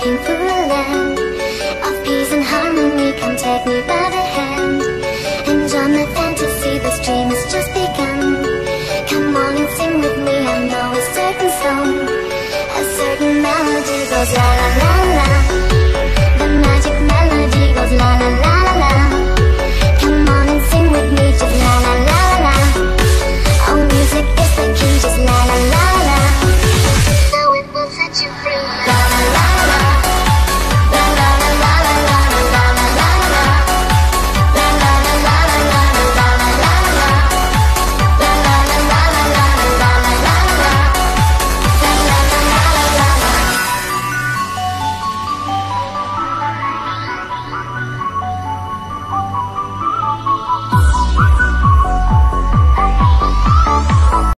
walking through a land of peace and harmony. Come take me by the hand and join the fantasy. This dream has just begun. Come on and sing with me. I know a certain song, a certain melody goes la la la.